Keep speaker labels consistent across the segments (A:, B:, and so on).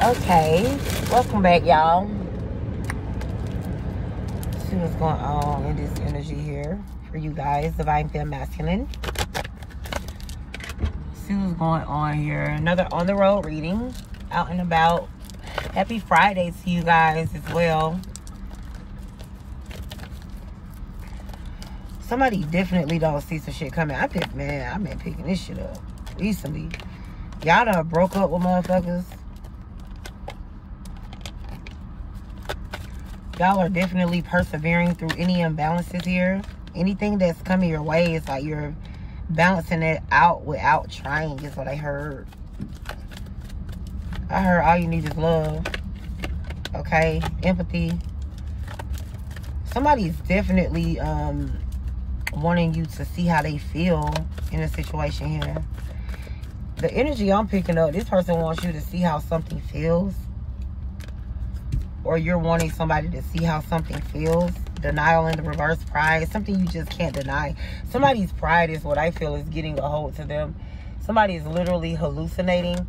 A: Okay, welcome back, y'all. See what's going on in this energy here for you guys, Divine Femme Masculine. See what's going on here. Another on the road reading, out and about. Happy Friday to you guys as well. Somebody definitely don't see some shit coming. I pick, man, I've been picking this shit up recently. Y'all done broke up with motherfuckers y'all are definitely persevering through any imbalances here. Anything that's coming your way is like you're balancing it out without trying is what I heard. I heard all you need is love. Okay? Empathy. Somebody's definitely um, wanting you to see how they feel in a situation here. The energy I'm picking up, this person wants you to see how something feels or you're wanting somebody to see how something feels denial in the reverse pride something you just can't deny. Somebody's pride is what i feel is getting a hold to them. Somebody is literally hallucinating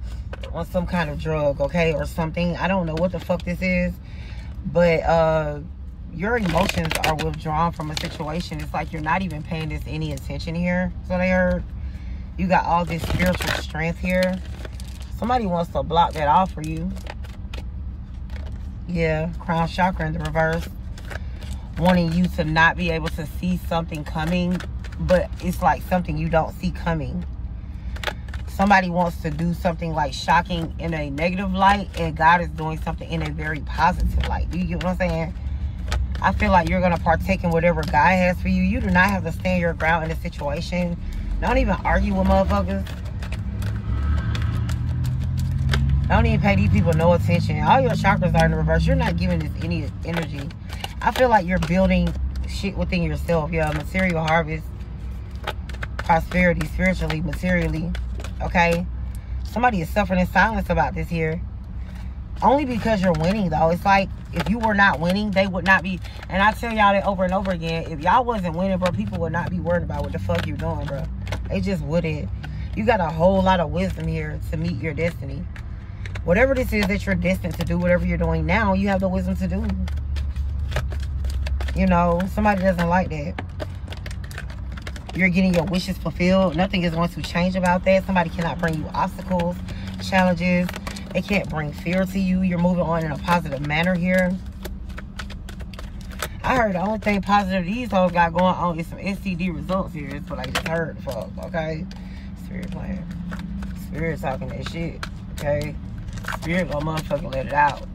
A: on some kind of drug okay or something. I don't know what the fuck this is but uh your emotions are withdrawn from a situation. It's like you're not even paying this any attention here so they heard you got all this spiritual strength here. Somebody wants to block that off for you yeah, crown chakra in the reverse. Wanting you to not be able to see something coming, but it's like something you don't see coming. Somebody wants to do something like shocking in a negative light, and God is doing something in a very positive light. You get what I'm saying? I feel like you're going to partake in whatever God has for you. You do not have to stand your ground in a situation. Don't even argue with motherfuckers don't even pay these people no attention. All your chakras are in the reverse. You're not giving this any energy. I feel like you're building shit within yourself. Yeah, material harvest, prosperity, spiritually, materially. Okay? Somebody is suffering in silence about this here. Only because you're winning, though. It's like if you were not winning, they would not be. And I tell y'all that over and over again. If y'all wasn't winning, bro, people would not be worried about what the fuck you're doing, bro. They just wouldn't. You got a whole lot of wisdom here to meet your destiny whatever this is that you're destined to do, whatever you're doing now, you have the wisdom to do. You know, somebody doesn't like that. You're getting your wishes fulfilled. Nothing is going to change about that. Somebody cannot bring you obstacles, challenges. They can't bring fear to you. You're moving on in a positive manner here. I heard the only thing positive these hoes got going on is some STD results here. That's what I just heard, fuck, okay? Spirit playing. Spirit talking that shit, okay? Spirit gonna motherfucking let it out.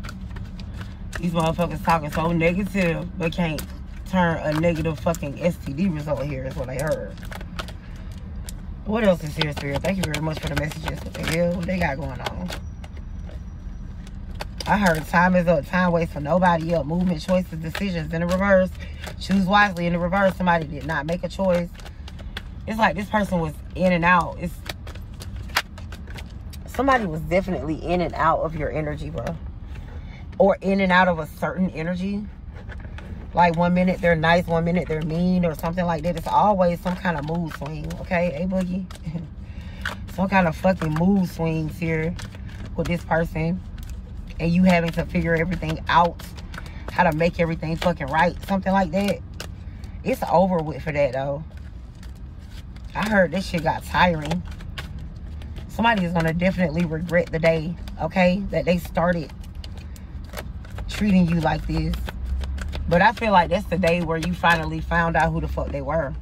A: These motherfuckers talking so negative, but can't turn a negative fucking STD result here is what I heard. What else is here, Spirit? Thank you very much for the messages. What the hell they got going on? I heard time is up, time waits for nobody up. Movement, choices, decisions in the reverse. Choose wisely in the reverse. Somebody did not make a choice. It's like this person was in and out. It's somebody was definitely in and out of your energy, bro. Or in and out of a certain energy. Like one minute they're nice, one minute they're mean or something like that. It's always some kind of mood swing, okay? Hey, Boogie? some kind of fucking mood swings here with this person. And you having to figure everything out. How to make everything fucking right. Something like that. It's over with for that, though. I heard this shit got tiring somebody is going to definitely regret the day, okay, that they started treating you like this. But I feel like that's the day where you finally found out who the fuck they were.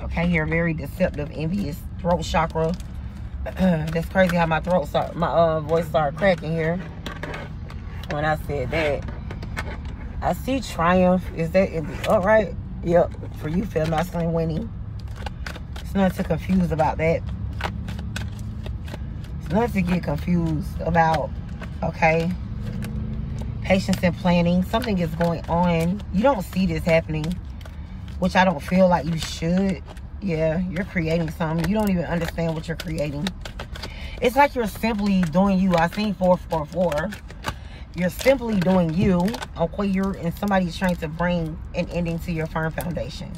A: Okay, you're very deceptive, envious, throat chakra. that's crazy how my throat start, my uh, voice started cracking here when I said that. I see triumph. Is that in the upright? Yep. For you, feel masculine winning. It's not too confused about that not to get confused about, okay? Patience and planning. Something is going on. You don't see this happening, which I don't feel like you should. Yeah, you're creating something. You don't even understand what you're creating. It's like you're simply doing you. I seen 444. You're simply doing you. Okay, you're and somebody's trying to bring an ending to your firm foundation.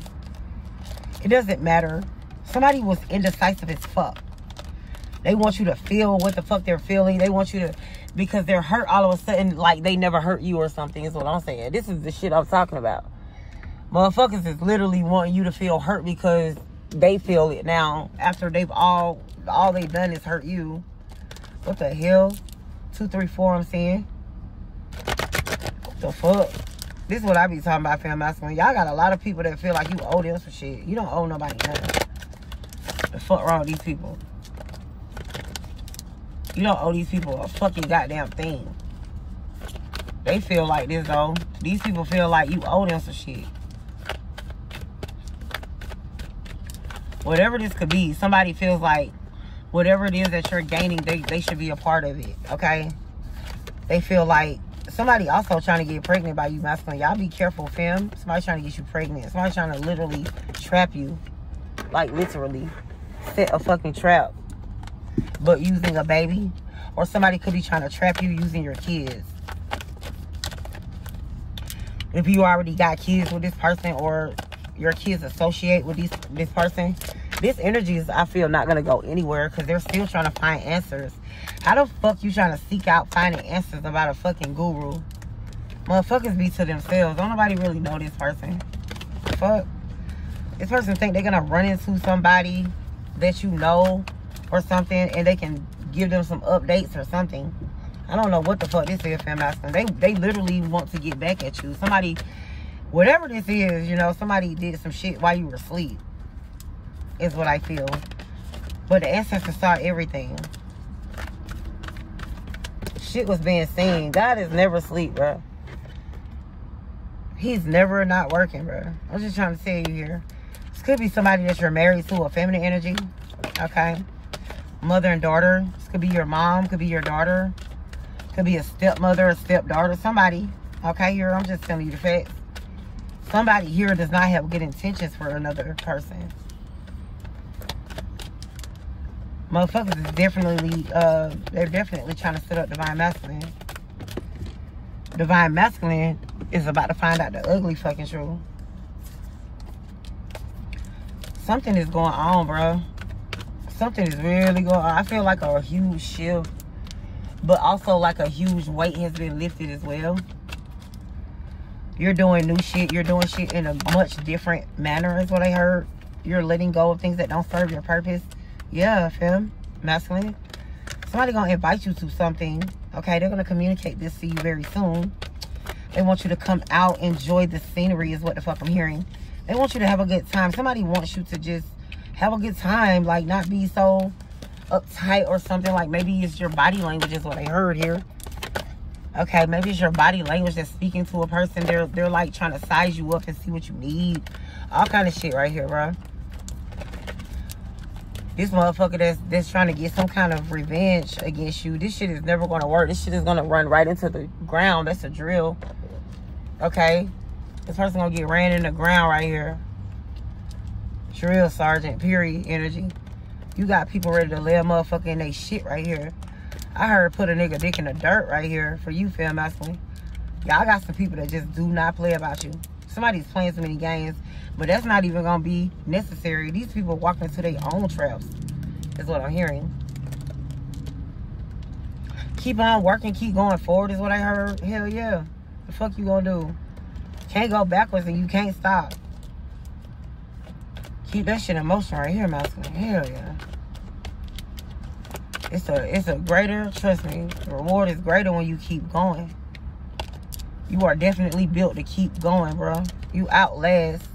A: It doesn't matter. Somebody was indecisive as fuck They want you to feel what the fuck they're feeling. They want you to, because they're hurt all of a sudden, like they never hurt you or something, is what I'm saying. This is the shit I'm talking about. Motherfuckers is literally wanting you to feel hurt because they feel it now after they've all, all they've done is hurt you. What the hell? Two, three, four, I'm saying. What the fuck? This is what I be talking about, fam masculine. Y'all got a lot of people that feel like you owe them some shit. You don't owe nobody nothing. The fuck wrong with these people? You don't owe these people a fucking goddamn thing. They feel like this though. These people feel like you owe them some shit. Whatever this could be, somebody feels like whatever it is that you're gaining, they, they should be a part of it. Okay? They feel like somebody also trying to get pregnant by you masculine. Y'all be careful, fam. Somebody trying to get you pregnant. Somebody trying to literally trap you. Like literally. Set a fucking trap but using a baby. Or somebody could be trying to trap you using your kids. If you already got kids with this person or your kids associate with these, this person, this energy is, I feel, not going to go anywhere because they're still trying to find answers. How the fuck you trying to seek out finding answers about a fucking guru? Motherfuckers be to themselves. Don't nobody really know this person. Fuck. This person think they're going to run into somebody that you know or something and they can give them some updates or something. I don't know what the fuck this is, fam. They they literally want to get back at you. Somebody, whatever this is, you know, somebody did some shit while you were asleep. Is what I feel. But the ancestors saw everything. Shit was being seen. God is never asleep, bro. He's never not working, bro. I'm just trying to tell you here. This could be somebody that you're married to, a feminine energy. Okay mother and daughter. This could be your mom, could be your daughter. Could be a stepmother, a stepdaughter, somebody. Okay, here, I'm just telling you the facts. Somebody here does not have good intentions for another person. Motherfuckers is definitely, uh, they're definitely trying to set up Divine Masculine. Divine Masculine is about to find out the ugly fucking truth. Something is going on, bro something is really going on. I feel like a huge shift, but also like a huge weight has been lifted as well. You're doing new shit. You're doing shit in a much different manner is what I heard. You're letting go of things that don't serve your purpose. Yeah, fam. Masculine. Somebody gonna invite you to something. Okay, they're gonna communicate this to you very soon. They want you to come out, enjoy the scenery is what the fuck I'm hearing. They want you to have a good time. Somebody wants you to just have a good time. Like, not be so uptight or something. Like, maybe it's your body language is what I heard here. Okay, maybe it's your body language that's speaking to a person. They're, they're like, trying to size you up and see what you need. All kind of shit right here, bro. This motherfucker that's, that's trying to get some kind of revenge against you. This shit is never going to work. This shit is going to run right into the ground. That's a drill. Okay? This person going to get ran in the ground right here drill sergeant, period, energy. You got people ready to lay a motherfucker in they shit right here. I heard put a nigga dick in the dirt right here for you, fam masculine. Y'all got some people that just do not play about you. Somebody's playing so many games, but that's not even gonna be necessary. These people walk into their own traps, is what I'm hearing. Keep on working, keep going forward is what I heard. Hell yeah. The fuck you gonna do? Can't go backwards and you can't stop. Keep that shit in motion right here, masculine. Hell yeah. It's a it's a greater, trust me, the reward is greater when you keep going. You are definitely built to keep going, bro. You outlast.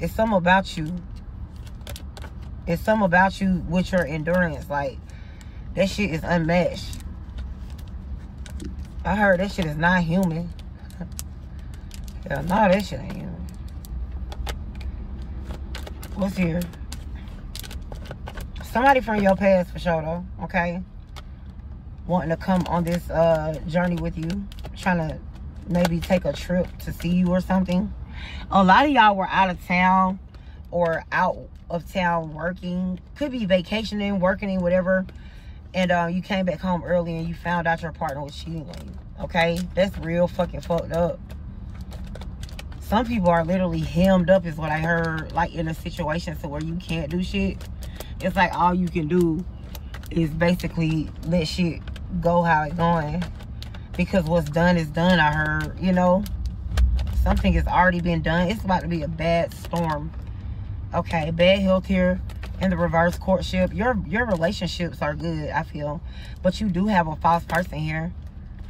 A: It's something about you. It's something about you with your endurance. Like, that shit is unmatched. I heard that shit is not human. Hell no, that shit ain't human. What's here? Somebody from your past for sure though, okay? Wanting to come on this uh, journey with you. Trying to maybe take a trip to see you or something. A lot of y'all were out of town or out of town working. Could be vacationing, working, whatever. And uh, you came back home early and you found out your partner was cheating on you. Okay? That's real fucking fucked up some people are literally hemmed up is what I heard like in a situation to where you can't do shit. It's like all you can do is basically let shit go how it going. Because what's done is done, I heard, you know. Something has already been done. It's about to be a bad storm. Okay, bad health here in the reverse courtship. Your your relationships are good, I feel. But you do have a false person here.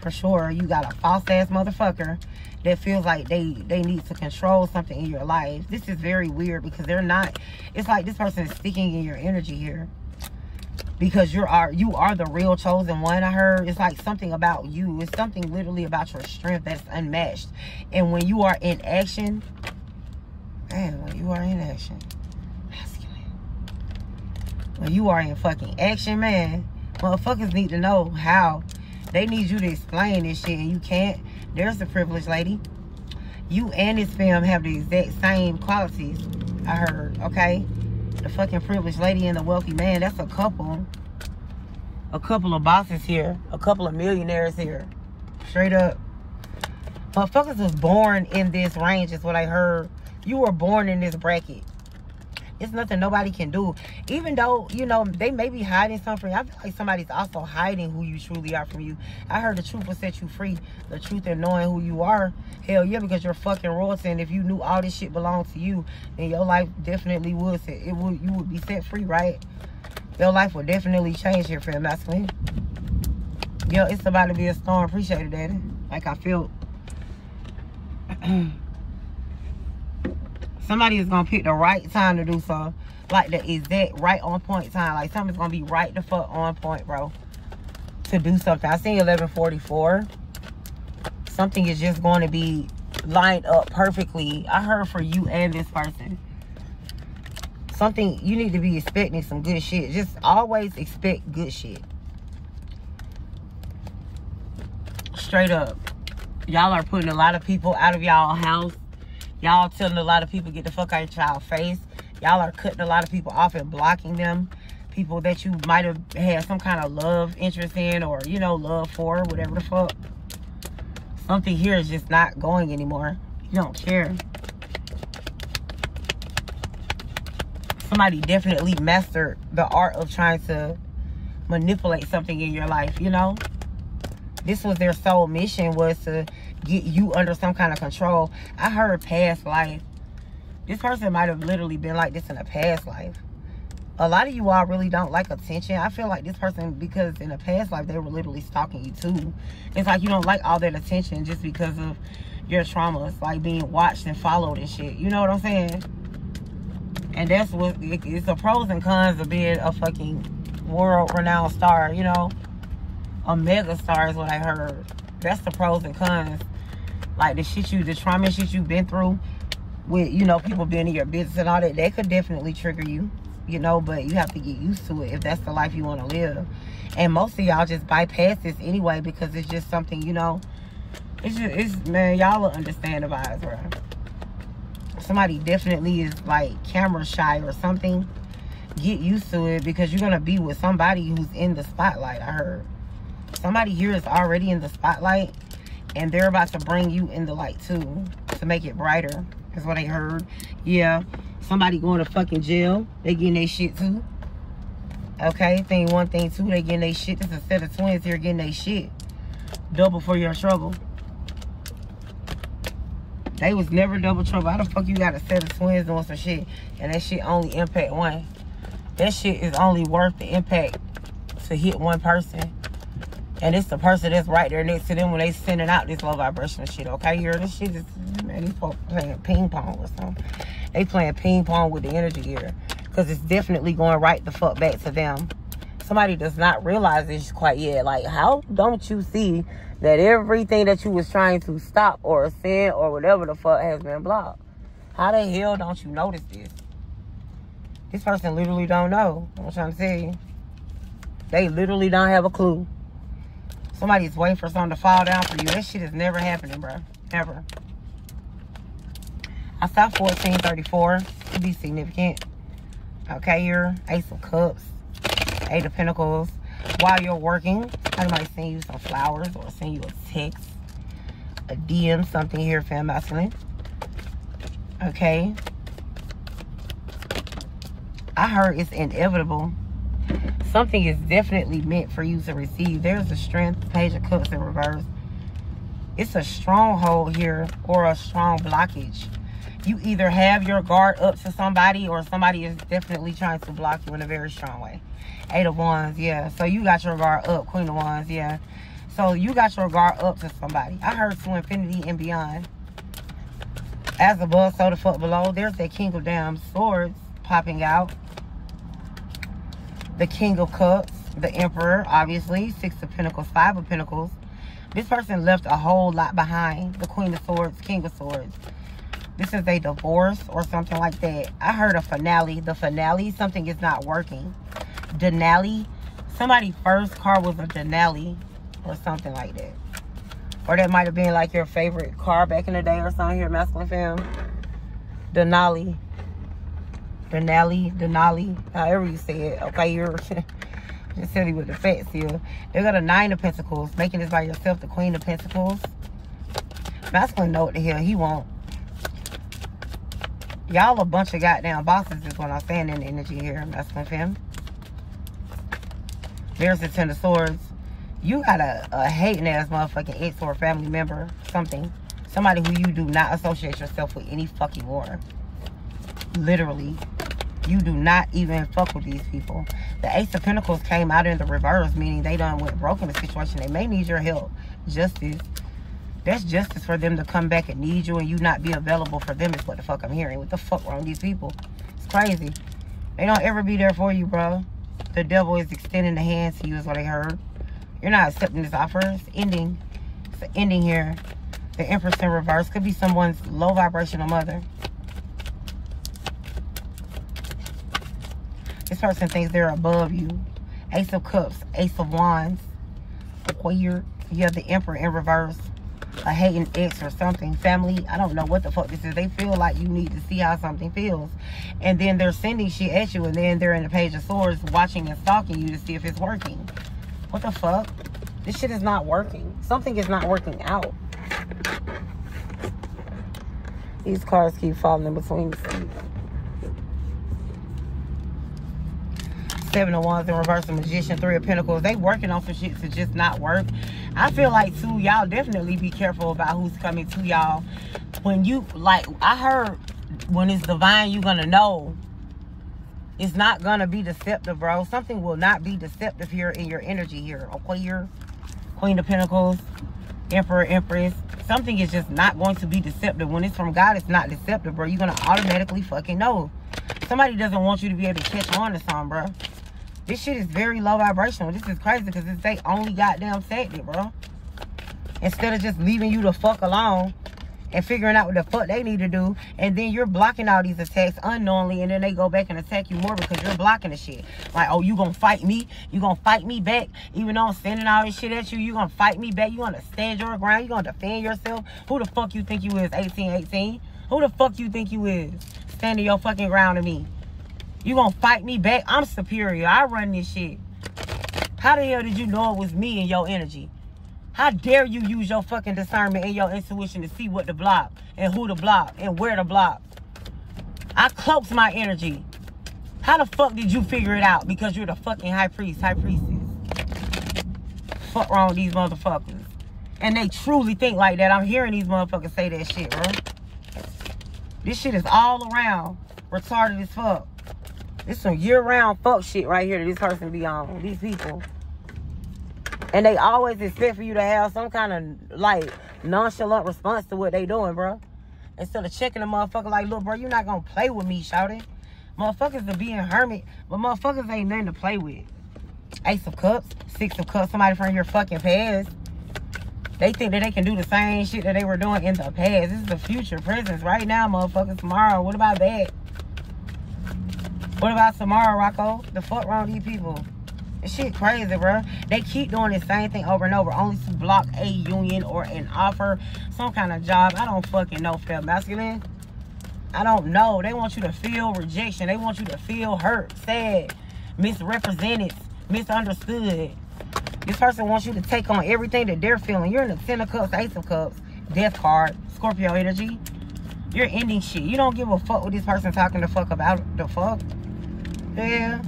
A: For sure. You got a false ass motherfucker that feels like they they need to control something in your life. This is very weird because they're not it's like this person is sticking in your energy here. Because you are you are the real chosen one i heard. It's like something about you. It's something literally about your strength that's unmatched. And when you are in action man when you are in action when you are in fucking action man motherfuckers need to know how they need you to explain this shit and you can't there's the privileged lady you and this film have the exact same qualities i heard okay the fucking privileged lady and the wealthy man. That's a couple. A couple of bosses here. A couple of millionaires here. Straight up. Motherfuckers was born in this range is what I heard. You were born in this bracket. It's nothing nobody can do. Even though, you know, they may be hiding something. I feel like somebody's also hiding who you truly are from you. I heard the truth will set you free. The truth in knowing who you are. Hell yeah, because you're fucking royalty. And if you knew all this shit belonged to you, then your life definitely would set, it would you would be set free, right? Your life would definitely change here, fam. That's me. Yo, it's about to be a storm. Appreciate it, daddy. Like I feel somebody is gonna pick the right time to do so. Like the exact right on point time. Like something's gonna be right the fuck on point bro to do something. I see 1144 something is just going to be lined up perfectly. I heard for you and this person. Something you need to be expecting some good shit. Just always expect good shit. Straight up. Y'all are putting a lot of people out of y'all house Y'all telling a lot of people get the fuck out of your face. Y'all are cutting a lot of people off and blocking them. People that you might have had some kind of love interest in or, you know, love for, whatever the fuck. Something here is just not going anymore. You don't care. Somebody definitely mastered the art of trying to manipulate something in your life, you know? This was their sole mission was to get you under some kind of control. I heard past life. This person might have literally been like this in a past life. A lot of you all really don't like attention. I feel like this person, because in a past life, they were literally stalking you too. It's like you don't like all that attention just because of your traumas, like being watched and followed and shit. You know what I'm saying? And that's what, it's the pros and cons of being a fucking world-renowned star, you know? A mega star is what I heard. That's the pros and cons like the shit you, the trauma shit you've been through with, you know, people being in your business and all that, that could definitely trigger you, you know, but you have to get used to it if that's the life you want to live. And most of y'all just bypass this anyway because it's just something, you know, it's just, it's, man, y'all will understand the vibes, bro. Somebody definitely is like camera shy or something. Get used to it because you're going to be with somebody who's in the spotlight, I heard. Somebody here is already in the spotlight and they're about to bring you in the light too to make it brighter is what i heard. Yeah somebody going to fucking jail. They getting their shit too. Okay thing one thing two they getting their shit. This is a set of twins here getting their shit. Double for your trouble. They was never double trouble. How the fuck you got a set of twins doing some shit? And that shit only impact one. That shit is only worth the impact to hit one person and it's the person that's right there next to them when they sending out this low vibration shit, okay? Here, this shit is, man, these folks playing ping pong or something. They playing ping pong with the energy here. Because it's definitely going right the fuck back to them. Somebody does not realize this quite yet. Like, how don't you see that everything that you was trying to stop or send or whatever the fuck has been blocked? How the hell don't you notice this? This person literally don't know. I'm trying to you. They literally don't have a clue. Somebody's waiting for something to fall down for you. That shit is never happening, bro. Ever. I saw 1434 Could be significant. Okay, here. Ace of Cups. Eight of Pentacles. While you're working, might send you some flowers or send you a text. A DM, something here, fam masculine. Okay. I heard it's inevitable Something is definitely meant for you to receive. There's a strength, page of cups in reverse. It's a stronghold here or a strong blockage. You either have your guard up to somebody or somebody is definitely trying to block you in a very strong way. Eight of Wands, yeah. So you got your guard up, Queen of Wands, yeah. So you got your guard up to somebody. I heard to infinity and beyond. As above, so the fuck below. There's that King of Damn Swords popping out. The King of Cups, the Emperor, obviously. Six of Pentacles, Five of Pentacles. This person left a whole lot behind. The Queen of Swords, King of Swords. This is a divorce or something like that. I heard a finale. The finale, something is not working. Denali. Somebody first car was a Denali or something like that. Or that might have been like your favorite car back in the day or something here, masculine film. Denali. Denali, Denali, however you say it. Okay, you're just silly with the fat seal. They got a nine of pentacles, making this by yourself the queen of pentacles. Masculine know what the hell he want. Y'all a bunch of goddamn bosses is what I'm saying in the energy here, masculine fam. There's the Ten of Swords. You got a, a hating ass motherfucking ex or family member, something. Somebody who you do not associate yourself with any fucking more. Literally. You do not even fuck with these people. The Ace of Pentacles came out in the reverse, meaning they done went broke in the situation. They may need your help. Justice. That's justice for them to come back and need you and you not be available for them is what the fuck I'm hearing. What the fuck wrong with these people? It's crazy. They don't ever be there for you, bro. The devil is extending the hands to you is what I heard. You're not accepting this offer. It's ending. It's ending here. The Empress in reverse could be someone's low vibrational mother. This person thinks they're above you. Ace of Cups, Ace of Wands. Weird. You have the Emperor in reverse a hating ex or something, family, I don't know what the fuck this is. They feel like you need to see how something feels. And then they're sending shit at you and then they're in the page of swords watching and stalking you to see if it's working. What the fuck? This shit is not working. Something is not working out. These cards keep falling in between the seats. Seven of Wands in reverse, the Magician, Three of Pentacles. They working on some shit to just not work. I feel like, too, y'all definitely be careful about who's coming to y'all. When you, like, I heard when it's divine, you're going to know. It's not going to be deceptive, bro. Something will not be deceptive here in your energy here. Okay, Queen of Pentacles, Emperor, Empress. Something is just not going to be deceptive. When it's from God, it's not deceptive, bro. You're going to automatically fucking know. Somebody doesn't want you to be able to catch on to something, bro. This shit is very low vibrational. This is crazy because it's they only goddamn tactic, bro. Instead of just leaving you the fuck alone and figuring out what the fuck they need to do. And then you're blocking all these attacks unknowingly. And then they go back and attack you more because you're blocking the shit. Like, oh, you gonna fight me? You gonna fight me back? Even though I'm sending all this shit at you, you gonna fight me back? You gonna stand your ground? You gonna defend yourself? Who the fuck you think you is, 1818? Who the fuck you think you is? Standing your fucking ground to me. You gonna fight me back? I'm superior. I run this shit. How the hell did you know it was me and your energy? How dare you use your fucking discernment and your intuition to see what to block and who to block and where to block? I cloaked my energy. How the fuck did you figure it out? Because you're the fucking high priest, high priestess. Fuck wrong with these motherfuckers. And they truly think like that. I'm hearing these motherfuckers say that shit, bro. This shit is all around retarded as fuck. It's some year-round fuck shit right here that this person be on. These people. And they always expect for you to have some kind of, like, nonchalant response to what they doing, bro. Instead of checking the motherfucker like, look, bro, you're not gonna play with me, shouting. Motherfuckers are being hermit, but motherfuckers ain't nothing to play with. Ace of Cups, Six of Cups, somebody from your fucking past. They think that they can do the same shit that they were doing in the past. This is the future presence right now, motherfuckers. Tomorrow, what about that? What about tomorrow, Rocco? The fuck wrong these people? This shit crazy, bro. They keep doing the same thing over and over, only to block a union or an offer, some kind of job. I don't fucking know, feel masculine. I don't know. They want you to feel rejection. They want you to feel hurt, sad, misrepresented, misunderstood. This person wants you to take on everything that they're feeling. You're in the Ten of Cups, Ace of Cups, Death card, Scorpio energy. You're ending shit. You don't give a fuck what this person talking the fuck about. The fuck? Yeah.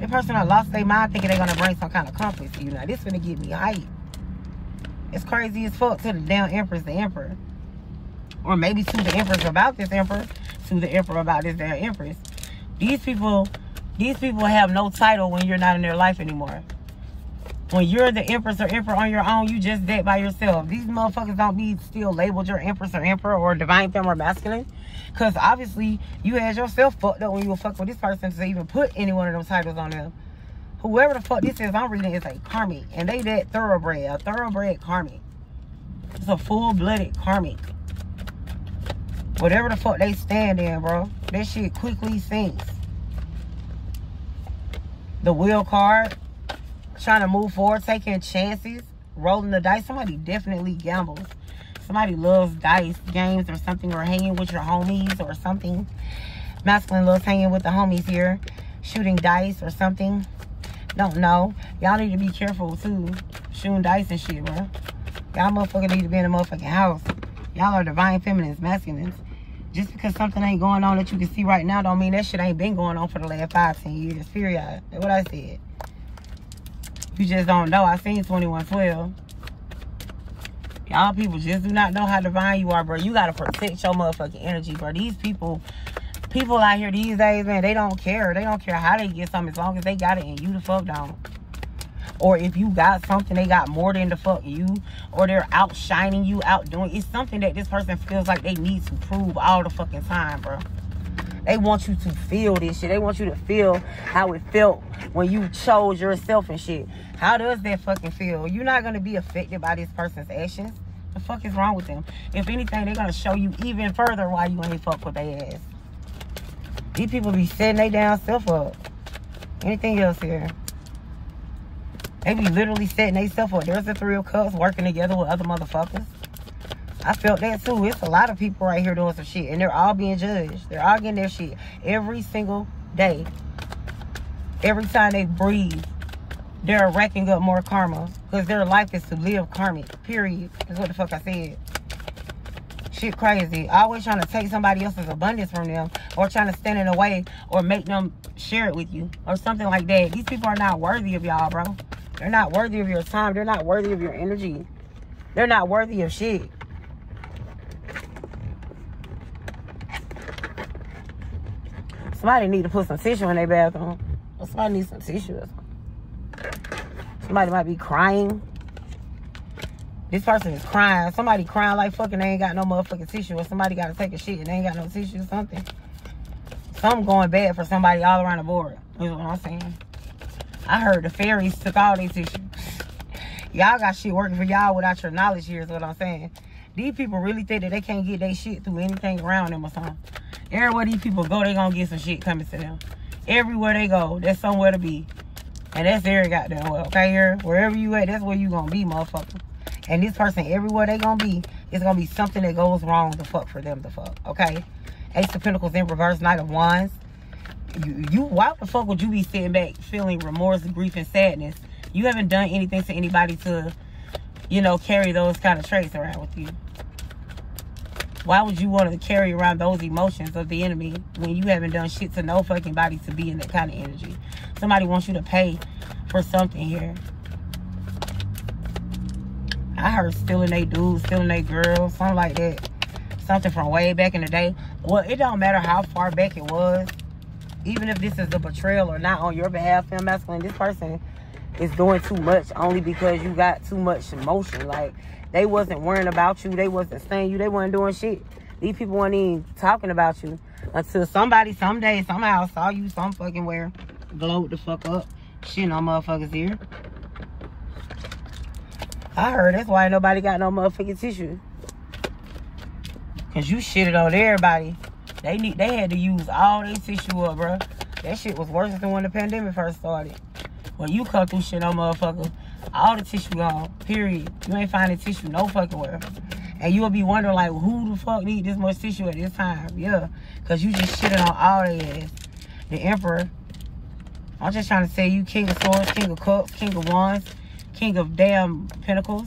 A: The person that lost their mind thinking they're gonna bring some kind of comfort to you. Now this gonna get me hype. It's crazy as fuck to the damn empress, the emperor. Or maybe to the empress about this emperor, to the emperor about this damn empress. These people, these people have no title when you're not in their life anymore. When you're the empress or emperor on your own, you just dead by yourself. These motherfuckers don't be still labeled your empress or emperor or divine feminine or masculine. Because obviously, you had yourself fucked up when you were fucking with this person to even put any one of those titles on them. Whoever the fuck this is I'm reading is a karmic. And they that thoroughbred, a thoroughbred karmic. It's a full-blooded karmic. Whatever the fuck they stand in, bro. That shit quickly sinks. The wheel card. Trying to move forward, taking chances, rolling the dice. Somebody definitely gambles somebody loves dice games or something or hanging with your homies or something. Masculine loves hanging with the homies here shooting dice or something. Don't know. Y'all need to be careful too shooting dice and shit bro y'all motherfucker need to be in a motherfucking house. Y'all are divine feminines masculines. Just because something ain't going on that you can see right now don't mean that shit ain't been going on for the last five ten years period. What i said. You just don't know. I seen 2112 Y'all people just do not know how divine you are, bro. You gotta protect your motherfucking energy, bro. These people, people out here these days, man, they don't care. They don't care how they get something as long as they got it and you the fuck don't. Or if you got something, they got more than the fuck you. Or they're outshining you, outdoing. It's something that this person feels like they need to prove all the fucking time, bro. They want you to feel this shit. They want you to feel how it felt when you chose yourself and shit. How does that fucking feel? You're not gonna be affected by this person's actions. The fuck is wrong with them? If anything, they're gonna show you even further why you ain't fuck with their ass. These people be setting they down self up. Anything else here? They be literally setting they self up. There's the three of cups working together with other motherfuckers. I felt that too. It's a lot of people right here doing some shit, and they're all being judged. They're all getting their shit every single day. Every time they breathe, they're racking up more karma because their life is to live karmic. Period. Is what the fuck I said. Shit crazy. Always trying to take somebody else's abundance from them or trying to stand in the way or make them share it with you or something like that. These people are not worthy of y'all, bro. They're not worthy of your time. They're not worthy of your energy. They're not worthy of shit. Somebody need to put some tissue in their bathroom. Somebody needs some tissue Somebody might be crying. This person is crying. Somebody crying like fucking they ain't got no motherfucking tissue. Or somebody got to take a shit and they ain't got no tissue or something. Something going bad for somebody all around the board. You know what I'm saying. I heard the fairies took all these tissues. y'all got shit working for y'all without your knowledge here is what I'm saying. These people really think that they can't get their shit through anything around them or something. Everywhere these people go, they gonna get some shit coming to them. Everywhere they go, there's somewhere to be. And that's very goddamn well, okay? Here, wherever you at, that's where you gonna be, motherfucker. And this person, everywhere they gonna be, it's gonna be something that goes wrong to fuck for them to fuck, okay? Ace of Pentacles in reverse, Knight of Wands. You, you, why the fuck would you be sitting back feeling remorse, grief, and sadness? You haven't done anything to anybody to, you know, carry those kind of traits around with you. Why would you want to carry around those emotions of the enemy when you haven't done shit to no fucking body to be in that kind of energy? Somebody wants you to pay for something here. I heard stealing a dude, stealing a girl, something like that. Something from way back in the day. Well, it don't matter how far back it was. Even if this is a betrayal or not on your behalf, fem masculine, this person is doing too much only because you got too much emotion. Like, they wasn't worrying about you. They wasn't saying you. They wasn't doing shit. These people weren't even talking about you until somebody someday somehow saw you some fucking where glowed the fuck up. Shit on motherfuckers here. I heard that's why nobody got no motherfucking tissue. Cause you shitted on everybody. They need they had to use all their tissue up, bro. That shit was worse than when the pandemic first started. When you cut through shit on motherfucker, all the tissue gone. Period. You ain't finding tissue no fucking where. And you'll be wondering like, who the fuck need this much tissue at this time? Yeah, cause you just shitted on all their ass. The emperor. I'm just trying to say you king of swords, king of cups, king of wands, king of damn pentacles.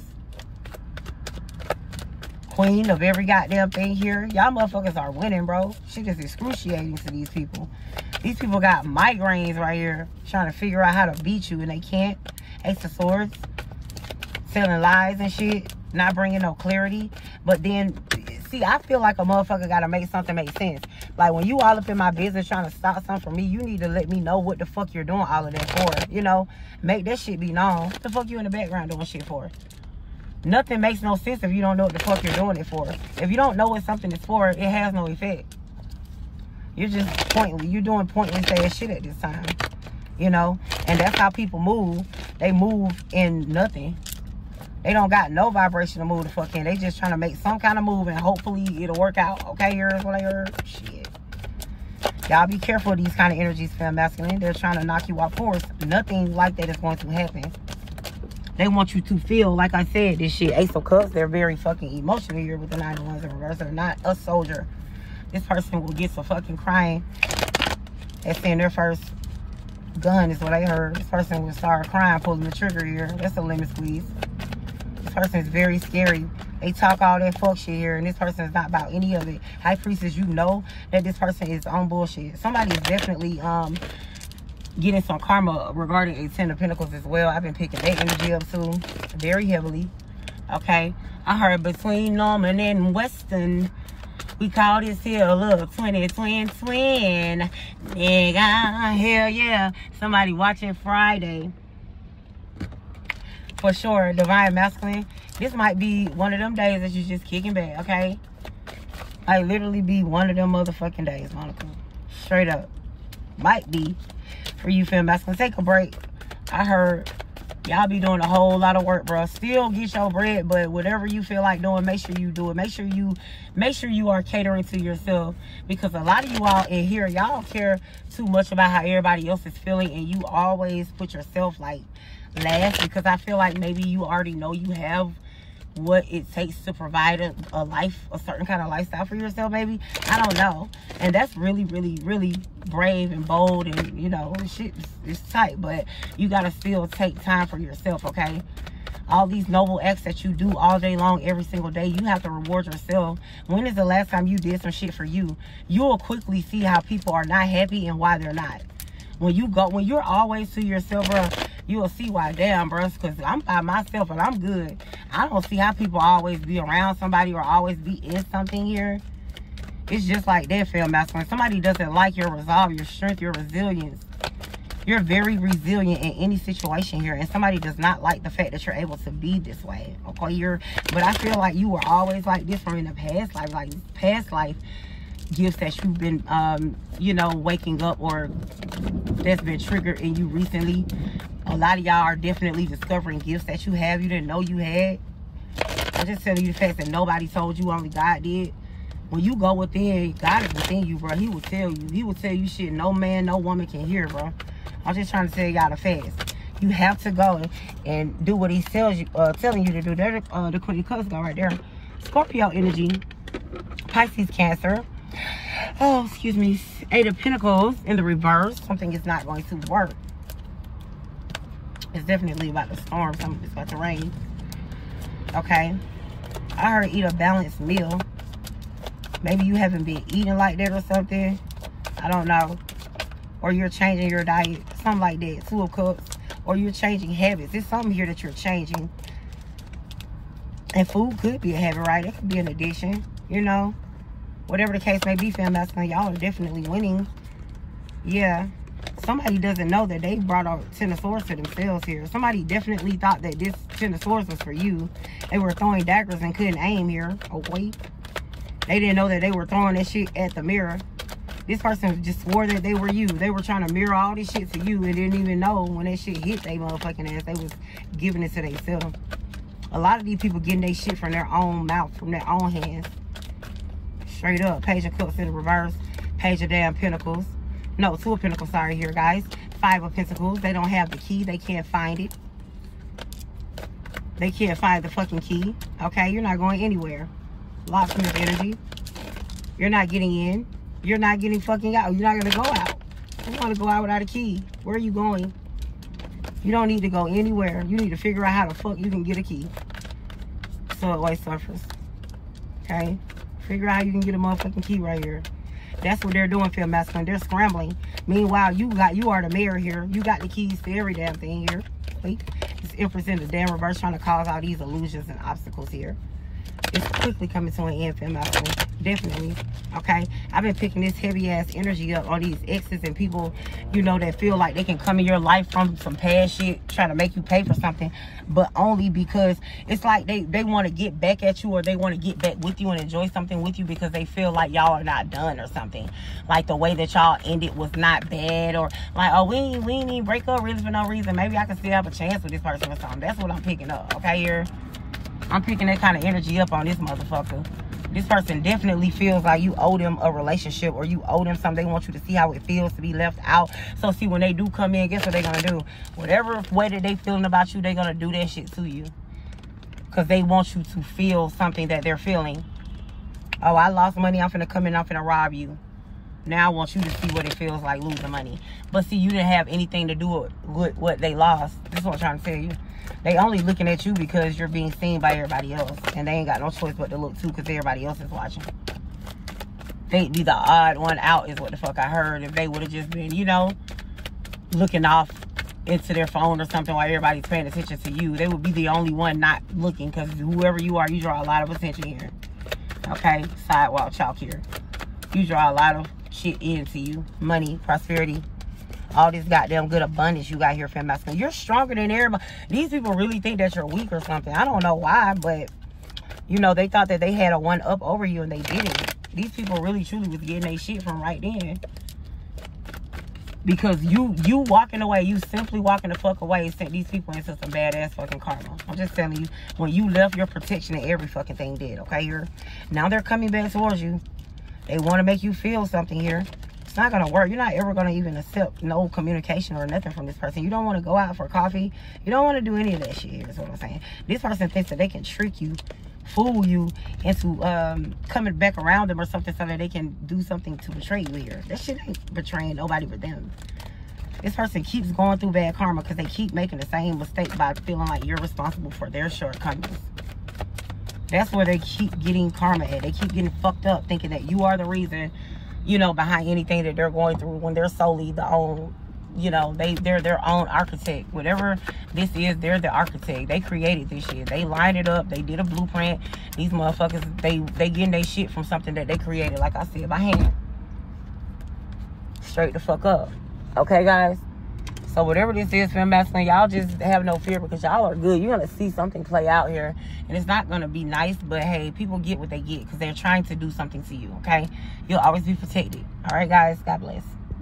A: Queen of every goddamn thing here. Y'all motherfuckers are winning, bro. Shit is excruciating to these people. These people got migraines right here, trying to figure out how to beat you, and they can't. Ace of Swords, telling lies and shit, not bringing no clarity. But then, see, I feel like a motherfucker got to make something make sense. Like, when you all up in my business trying to stop something from me, you need to let me know what the fuck you're doing all of that for. You know? Make that shit be known. What the fuck you in the background doing shit for? Nothing makes no sense if you don't know what the fuck you're doing it for. If you don't know what something is for, it has no effect. You're just pointless. You're doing pointless ass shit at this time. You know? And that's how people move. They move in nothing. They don't got no vibration to move the fuck in. They just trying to make some kind of move and hopefully it'll work out. Okay, here's what I heard. Shit. Y'all be careful of these kind of energies, fam masculine. They're trying to knock you off course. Nothing like that is going to happen. They want you to feel, like I said, this shit. Ace of Cups, they're very fucking emotional here with the Nine of Wands in reverse. They're not a soldier. This person will get some fucking crying. That's saying their first gun is what I heard. This person will start crying, pulling the trigger here. That's a lemon squeeze. This person is very scary. They talk all that fuck shit here, and this person is not about any of it. High priestess, you know that this person is on bullshit. Somebody is definitely um getting some karma regarding a ten of pentacles as well. I've been picking that energy up too, very heavily. Okay, I heard between Norman and Weston. We call this here little 20 twin twin. Nigga, hell yeah. Somebody watching Friday. For sure, Divine Masculine. This might be one of them days that you're just kicking back, okay? Might literally be one of them motherfucking days, Monica. Straight up. Might be. For you, fam masculine. Take a break. I heard y'all be doing a whole lot of work bro still get your bread but whatever you feel like doing make sure you do it. Make sure you make sure you are catering to yourself because a lot of you all in here y'all care too much about how everybody else is feeling and you always put yourself like last because i feel like maybe you already know you have what it takes to provide a, a, life, a certain kind of lifestyle for yourself, maybe. I don't know. And that's really, really, really brave and bold and, you know, shit is, tight. But you got to still take time for yourself, okay? All these noble acts that you do all day long, every single day, you have to reward yourself. When is the last time you did some shit for you? You will quickly see how people are not happy and why they're not. When you go, when you're always to yourself, bro, you will see why. Damn bro because i'm by myself and i'm good. I don't see how people always be around somebody or always be in something here. It's just like that film master when somebody doesn't like your resolve your strength your resilience. You're very resilient in any situation here and somebody does not like the fact that you're able to be this way okay? You're but i feel like you were always like this from in the past life like past life gifts that you've been um you know waking up or that's been triggered in you recently a lot of y'all are definitely discovering gifts that you have you didn't know you had. I'm just telling you the fact that nobody told you, only God did. When you go within, God is within you, bro. He will tell you. He will tell you shit no man, no woman can hear, bro. I'm just trying to tell y'all the facts. You have to go and do what he tells you, uh, telling you to do. There, uh, the Queen of Cups go right there. Scorpio energy, Pisces, Cancer. Oh, excuse me. Eight of Pentacles in the reverse. Something is not going to work. It's definitely about the storm. Something it's about to rain. Okay. I heard eat a balanced meal. Maybe you haven't been eating like that or something. I don't know. Or you're changing your diet. Something like that. Two of cups. Or you're changing habits. It's something here that you're changing. And food could be a habit, right? It could be an addiction. You know. Whatever the case may be, fam, that's y'all are definitely winning. Yeah somebody doesn't know that they brought a ten of swords to themselves here. Somebody definitely thought that this ten of swords was for you. They were throwing daggers and couldn't aim here. Oh, wait. They didn't know that they were throwing that shit at the mirror. This person just swore that they were you. They were trying to mirror all this shit to you and didn't even know when that shit hit they motherfucking ass. They was giving it to themselves. A lot of these people getting their shit from their own mouth, from their own hands. Straight up. Page of Cups in reverse. Page of Damn Pentacles. No, two of pentacles, sorry here, guys. Five of pentacles. They don't have the key. They can't find it. They can't find the fucking key. Okay, you're not going anywhere. Locksmith of energy. You're not getting in. You're not getting fucking out. You're not going to go out. You want to go out without a key. Where are you going? You don't need to go anywhere. You need to figure out how the fuck you can get a key. So it white surface. Okay? Figure out how you can get a motherfucking key right here. That's what they're doing, feel masculine. They're scrambling. Meanwhile, you got you are the mayor here. You got the keys to every damn thing here. Wait, it's Empress in the damn reverse trying to cause all these illusions and obstacles here. It's quickly coming to an end, feel masculine definitely okay? I've been picking this heavy ass energy up on these exes and people you know that feel like they can come in your life from some past shit trying to make you pay for something but only because it's like they they want to get back at you or they want to get back with you and enjoy something with you because they feel like y'all are not done or something. Like the way that y'all ended was not bad or like oh we we even break up really for no reason. Maybe i can still have a chance with this person or something. That's what i'm picking up okay here i'm picking that kind of energy up on this motherfucker this person definitely feels like you owe them a relationship or you owe them something. They want you to see how it feels to be left out. So see, when they do come in, guess what they're going to do? Whatever way that they feeling about you, they're going to do that shit to you. Because they want you to feel something that they're feeling. Oh, I lost money. I'm finna come in. I'm finna rob you. Now I want you to see what it feels like losing money. But see, you didn't have anything to do with what they lost. This is what I'm trying to tell you. They only looking at you because you're being seen by everybody else. And they ain't got no choice but to look too because everybody else is watching. They'd be the odd one out is what the fuck I heard. If they would have just been, you know, looking off into their phone or something while everybody's paying attention to you. They would be the only one not looking because whoever you are, you draw a lot of attention here. Okay? Sidewalk chalk here. You draw a lot of shit into you. Money, prosperity, all this goddamn good abundance you got here, fam masculine. You're stronger than everybody. These people really think that you're weak or something. I don't know why, but you know, they thought that they had a one up over you and they didn't. These people really truly was getting their shit from right then. Because you you walking away, you simply walking the fuck away sent these people into some badass fucking karma. I'm just telling you, when you left your protection and every fucking thing did, okay? You're now they're coming back towards you. They want to make you feel something here it's not gonna work. You're not ever gonna even accept no communication or nothing from this person. You don't want to go out for coffee. You don't want to do any of that shit. Is what I'm saying. This person thinks that they can trick you, fool you into um, coming back around them or something, so that they can do something to betray you here. That shit ain't betraying nobody but them. This person keeps going through bad karma because they keep making the same mistake by feeling like you're responsible for their shortcomings. That's where they keep getting karma at. They keep getting fucked up thinking that you are the reason you know, behind anything that they're going through when they're solely the own, you know, they, they're their own architect. Whatever this is, they're the architect. They created this shit. They lined it up. They did a blueprint. These motherfuckers, they, they getting their shit from something that they created, like I said, by hand. Straight the fuck up. Okay, guys? So whatever this is, fem masculine, y'all just have no fear because y'all are good. You're gonna see something play out here, and it's not gonna be nice. But hey, people get what they get because they're trying to do something to you. Okay, you'll always be protected. All right, guys. God bless.